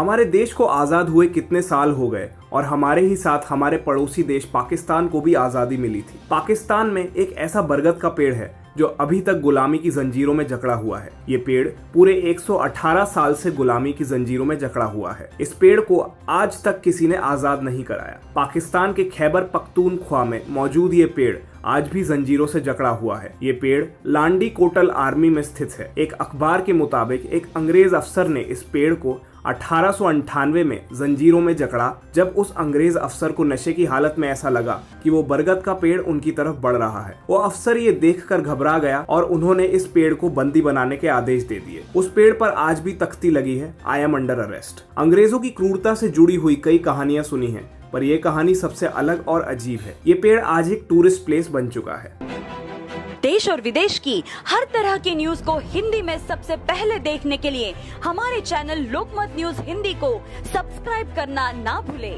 हमारे देश को आज़ाद हुए कितने साल हो गए और हमारे ही साथ हमारे पड़ोसी देश पाकिस्तान को भी आज़ादी मिली थी। पाकिस्तान में एक ऐसा बरगद का पेड़ है, जो अभी तक गुलामी की जंजीरों में जकड़ा हुआ है। ये पेड़ पूरे 118 साल से गुलामी की जंजीरों में जकड़ा हुआ है। इस पेड़ को आज तक किसी ने आज़ाद नहीं कराया। पाकिस्तान के खैबर पख्तून पख्तूनख्वा में मौजूद ये पेड़ आज भी जंजीरों से जकड़ा हुआ है। ये पेड़ लांडी कोटल आर्मी में स्थित है। एक अखबार के मुताबिक एक अंग्रेज़ अफसर ने इस पेड़ को अठारह में जंजीरों में जकड़ा, जब उस अंग्रेज़ अफसर को नशे की हालत में ऐसा लगा कि वो बरगद का पेड़ उनकी तरफ़ बढ़ रहा है। वो अफसर ये देखकर घबरा गया और उन्होंने इस पेड़ को बंदी बनाने के आदेश दे दिए। उस पेड़ पर आज भी तख्ती लगी है। आई एम अंडर अरेस्ट अंग्रेज़ों की क्रूरता से जुड़ी हुई कई कहानियाँ सुनी है, पर यह कहानी सबसे अलग और अजीब है। ये पेड़ आज एक टूरिस्ट प्लेस बन चुका है। देश और विदेश की हर तरह की न्यूज़ को हिंदी में सबसे पहले देखने के लिए हमारे चैनल लोकमत न्यूज़ हिंदी को सब्सक्राइब करना ना भूले।